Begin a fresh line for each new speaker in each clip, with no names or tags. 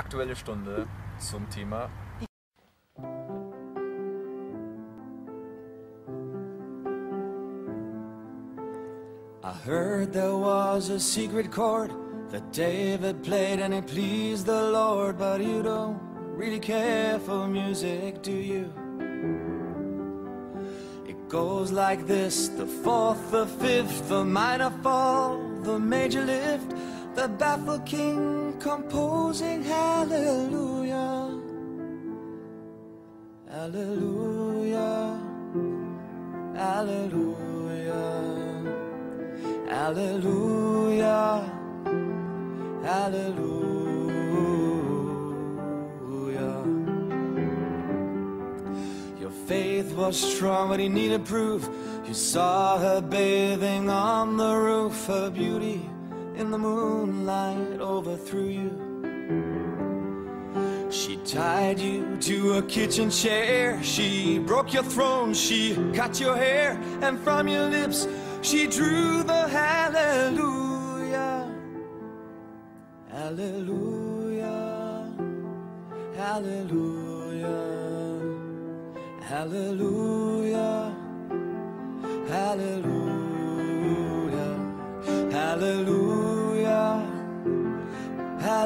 Aktuelle Stunde zum Thema
I heard there was a secret chord that David played and it pleased the Lord, but you don't really care for music, do you? It goes like this the fourth, the fifth, the minor fall, the major lift, the baffled king composing hallelujah. Hallelujah. Hallelujah. Hallelujah. Hallelujah. Your faith was strong, but he needed proof. You saw her bathing on the roof, her beauty in the moonlight overthrew you. She tied you to a kitchen chair. She broke your throne. She cut your hair. And from your lips, she drew the hallelujah. Hallelujah. Hallelujah. Hallelujah.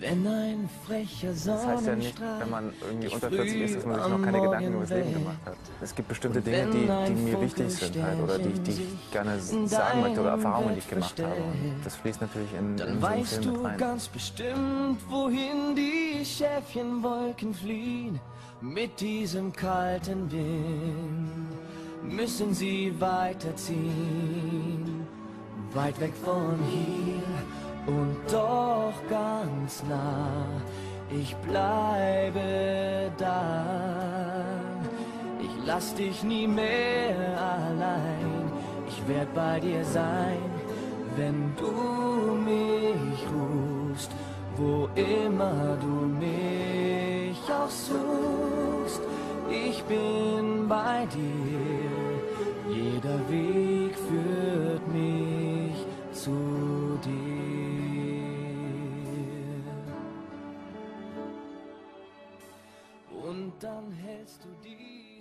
Wenn ein frecher
Das heißt ja nicht,
Sonnenstrahl
wenn man irgendwie unter 40 ist, dass man sich noch keine Gedanken über das Leben gemacht hat. Es gibt bestimmte Dinge, die, die mir wichtig sind halt, oder die, ich- die ich gerne sagen möchte oder Erfahrungen, die ich gemacht habe. Und das fließt natürlich in, in
Dann
so einen
weißt
Film
du
mit rein.
ganz bestimmt, wohin die Schäfchenwolken fliehen. Mit diesem kalten Wind müssen sie weiterziehen. Weit weg von hier nah. Ich bleibe da. Ich lass dich nie mehr allein. Ich werd bei dir sein, wenn du mich rufst, wo immer du mich auch suchst. Ich bin bei dir, jeder Weg führt. dann hältst du die